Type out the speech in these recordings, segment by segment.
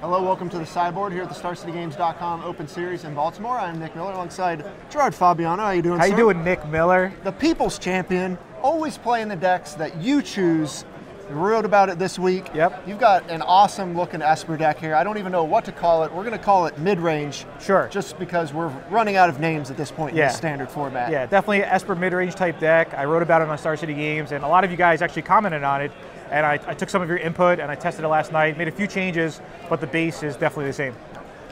Hello, welcome to the sideboard here at the StarCityGames.com Open Series in Baltimore. I'm Nick Miller alongside Gerard Fabiano. How are you doing, How sir? you doing, Nick Miller? The People's Champion, always playing the decks that you choose. We wrote about it this week. Yep. You've got an awesome looking Esper deck here. I don't even know what to call it. We're going to call it mid-range. Sure. Just because we're running out of names at this point in the standard format. Yeah, definitely an Esper mid-range type deck. I wrote about it on Star City Games, and a lot of you guys actually commented on it. And I, I took some of your input and I tested it last night, made a few changes, but the base is definitely the same.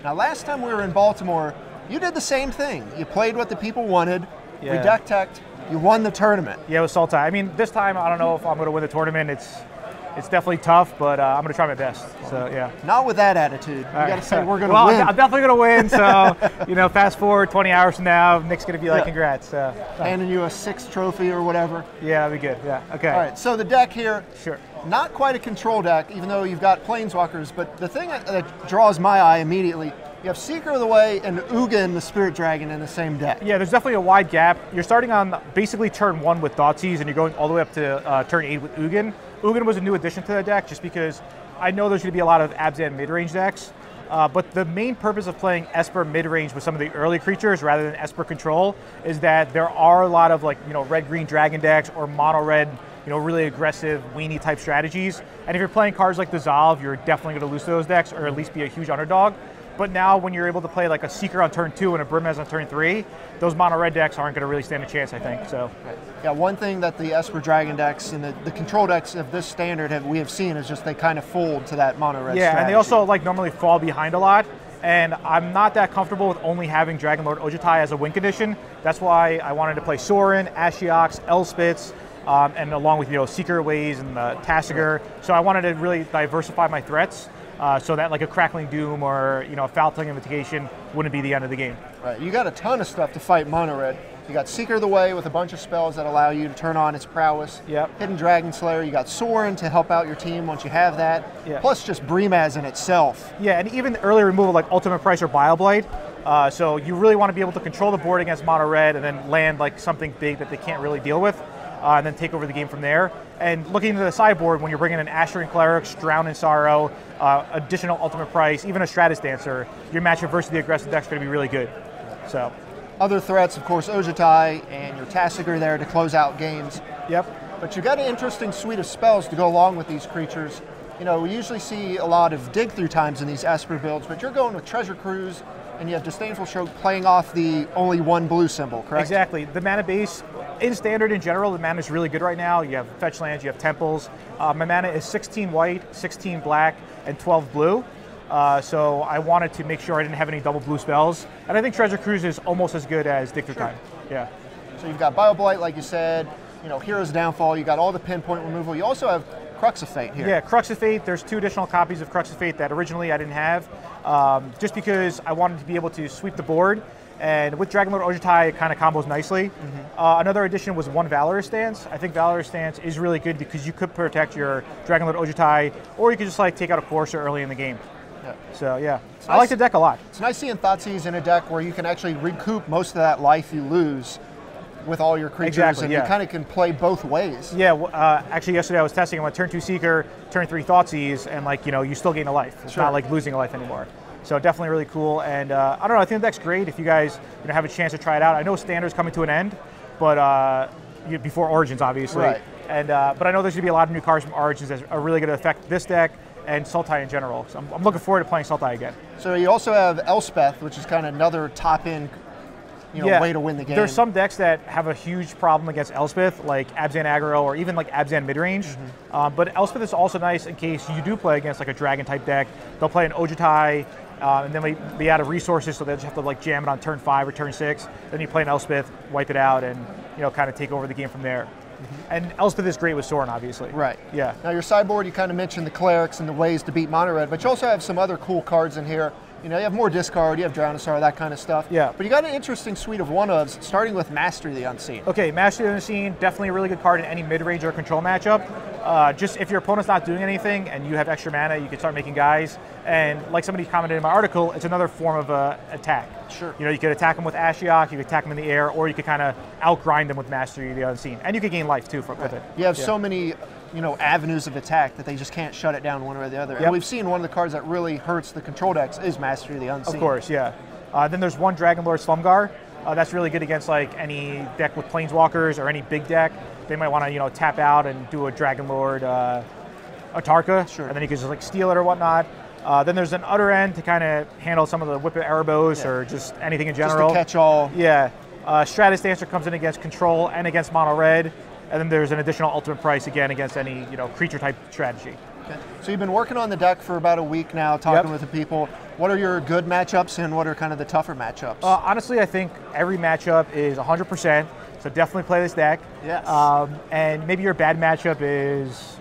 Now, last time we were in Baltimore, you did the same thing. You played what the people wanted. We Yeah. deck teched. You won the tournament. Yeah, it was Sultai. I mean, this time I don't know if I'm going to win the tournament. It's it's definitely tough, but uh, I'm going to try my best. So yeah. Not with that attitude. You got to say we're going to well, win. I'm definitely going to win. So you know, fast forward 20 hours from now, Nick's going to be like, Yeah. "Congrats." So, handing you a sixth trophy or whatever. yeah, that'd be good. Yeah. Okay. All right, so the deck here, Sure. not quite a control deck, even though you've got planeswalkers, but the thing that, that draws my eye immediately, you have Seeker of the Way and Ugin, the Spirit Dragon, in the same deck. Yeah, there's definitely a wide gap. You're starting on basically turn one with Thoughtseize, and you're going all the way up to uh, turn eight with Ugin. Ugin was a new addition to the deck just because I know there's going to be a lot of Abzan mid-range decks. Uh, but the main purpose of playing Esper mid-range with some of the early creatures rather than Esper control is that there are a lot of like you know red-green dragon decks or mono-red, you know really aggressive weenie type strategies. And if you're playing cards like Dissolve, you're definitely going to lose to those decks or at least be a huge underdog. But now, when you're able to play like a Seeker on turn two and a Brimaz on turn three, those mono red decks aren't going to really stand a chance, I think. So, Yeah, one thing that the Esper Dragon decks and the, the control decks of this standard have we have seen is just they kind of fold to that mono red yeah, strategy. and they also like normally fall behind a lot. And I'm not that comfortable with only having Dragon Lord Ojutai as a win condition. That's why I wanted to play Sorin, Ashiok, Elspeth, um, and along with you know Seeker Ways and the Tasigur. So I wanted to really diversify my threats. Uh, so that like a crackling doom or you know a foul tongue invitation wouldn't be the end of the game. Right, you got a ton of stuff to fight mono red. You got Seeker of the Way with a bunch of spells that allow you to turn on its prowess. Yep. Hidden Dragon Slayer. You got Sorin to help out your team once you have that. Yeah. Plus just Brimaz in itself. Yeah, and even early removal like Ultimate Price or Bile Blight. Uh, so you really want to be able to control the board against mono red and then land like something big that they can't really deal with, uh, and then take over the game from there. And looking into the sideboard, when you're bringing in Arashin Clerics, Drown in Sorrow, uh, additional Ultimate Price, even a Stratus Dancer, your matchup versus the aggressive deck's going to be really good. So, Other threats, of course, Ojutai and your Tasigur there to close out games. yep. But you've got an interesting suite of spells to go along with these creatures. You know, we usually see a lot of dig through times in these Esper builds, but you're going with Treasure Cruise and you have Disdainful Stroke playing off the only one blue symbol, correct? Exactly. The mana base, in standard in general, the mana is really good right now. You have fetch lands, you have temples. Uh, my mana is 16 white, 16 black, and 12 blue. Uh, so I wanted to make sure I didn't have any double blue spells. And I think Treasure Cruise is almost as good as Dig Through Time. Yeah. So you've got Bile Blight, like you said, you know, Hero's Downfall, you got all the pinpoint removal. You also have Crux of Fate here. Yeah, Crux of Fate, there's two additional copies of Crux of Fate that originally I didn't have, um, just because I wanted to be able to sweep the board. And with Dragon Lord Ojutai, it kind of combos nicely. Uh, another addition was one Valorous Stance. I think Valorous Stance is really good because you could protect your Dragon Lord Ojutai, or you could just like take out a Courser early in the game. Yeah. So yeah, I nice. like the deck a lot. It's nice seeing Thoughtseize in a deck where you can actually recoup most of that life you lose with all your creatures, Exactly, and yeah. you kind of can play both ways. Yeah, uh, actually yesterday I was testing. I went turn two Seeker, turn three Thoughtseize, and like you know you still gain a life. It's Sure. not like losing a life anymore. So definitely really cool. And uh, I don't know. I think the deck's great. If you guys you know have a chance to try it out, I know Standard's coming to an end, but uh, you- before Origins obviously. Right. And uh, but I know there's gonna be a lot of new cards from Origins that are really gonna affect this deck and Sultai in general. So I'm, I'm looking forward to playing Sultai again. So you also have Elspeth, which is kind of another top end, you know, way to win the game. There's some decks that have a huge problem against Elspeth, like Abzan aggro or even like Abzan midrange. Mm-hmm. Um, but Elspeth is also nice in case you do play against like a dragon type deck. They'll play an Ojutai, uh, and then they be out of resources, so they just have to like jam it on turn five or turn six. Then you play an Elspeth, wipe it out, and you know kind of take over the game from there. And Elspeth is great with Sorin, obviously. Mm-hmm. Right. Yeah. Now your sideboard, you kind of mentioned the clerics and the ways to beat mono red, but you also have some other cool cards in here. You know, you have more discard, you have Drown in Sorrow, that kind of stuff. Yeah. But you got an interesting suite of one ofs, starting with Mastery of the Unseen. Okay, Master of the Unseen, definitely a really good card in any mid-range or control matchup. Uh, just if your opponent's not doing anything and you have extra mana, you can start making guys. And like somebody commented in my article, it's another form of uh, attack. Sure. You know, you could attack them with Ashiok, you could attack them in the air, or you could kind of outgrind them with Mastery of the Unseen. And you could gain life too from, with it. You have Yeah. so many you know avenues of attack that they just can't shut it down one way or the other. Yep. And we've seen one of the cards that really hurts the control decks is Mastery of the Unseen. Of course, yeah. Uh, then there's one Dragon Lord Silumgar. Uh, that's really good against like any deck with Planeswalkers or any big deck. They might want to you know tap out and do a Dragon Lord uh, Atarka, Sure. and then you can just like steal it or whatnot. Uh, then there's an Utter End to kind of handle some of the Whip of Erebos Yeah. or just anything in general. to catch all. Yeah. Uh, Stratus Dancer comes in against control and against mono red, and then there's an additional ultimate price again against any you know creature type strategy. Okay. So you've been working on the deck for about a week now, talking Yep. with the people. What are your good matchups and what are kind of the tougher matchups? Uh, honestly, I think every matchup is 100%. So definitely play this deck. Yes. Um, and maybe your bad matchup is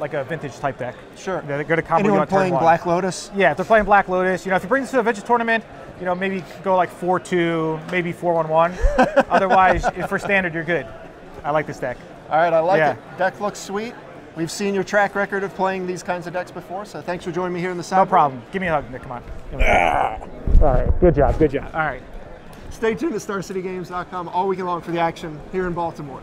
like a vintage type deck. sure. They're going to combo you Anyone on turn playing. Black Lotus? Yeah, if they're playing Black Lotus, you know, if you bring this to a vintage tournament, you know, maybe go like 4-2, maybe 4-1-1. Otherwise, if for standard, you're good. I like this deck. All right, I like Yeah. it. Deck looks sweet. We've seen your track record of playing these kinds of decks before, so thanks for joining me here in the No problem. Give me a hug, Nick. Come on. Give me a hug. Ah. All right. Good job. Good job. All right. Stay tuned to StarCityGames.com all weekend long for the action here in Baltimore.